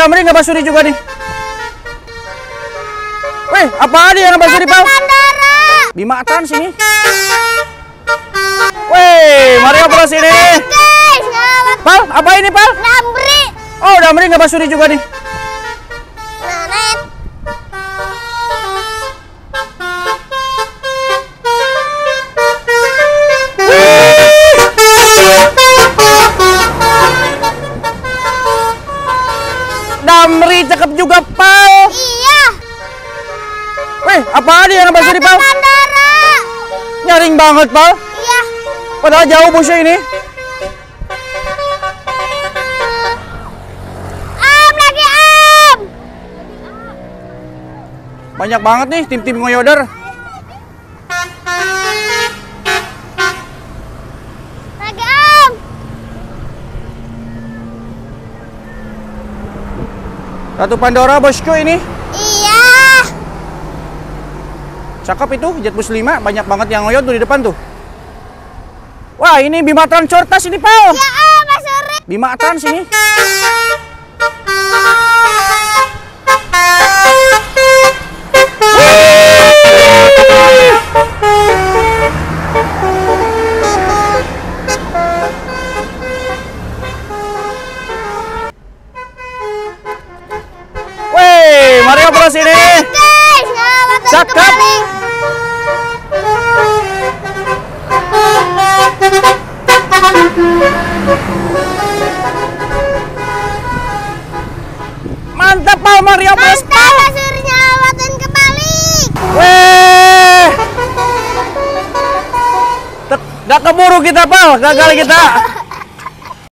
Damri nggak basuri juga nih. Wih, apa dia yang basuri, Pal? Bandara. Bima Atan sini. Wih, mari ngobrol sini. Guys, selamat Pal, apa ini, Pal? Damri. Oh, Damri nggak basuri juga nih. Damri cakep juga, Pal. Iya. Wih, apa dia yang basuri, Pal? Bandara. Nyaring banget, Pal. Iya. Padahal jauh busnya ini. Am lagi am. Banyak banget nih tim-tim ngoyoder. Lagi am. Ratu Pandora bosku ini. Iya. Cakep itu, Jet Bus 5. Banyak banget yang ngoyot tuh di depan tuh. Wah, ini Bima Transportas ini, Pal. Ya am, Mas. Bima Trans sini. Selamat datang Cakep. Mantap, Pal. Mari ngobrol. Mantap, Mas Suri nyelamatin kembali. Wih. Tek- Gak keburu kita, Pal. Gagal kita.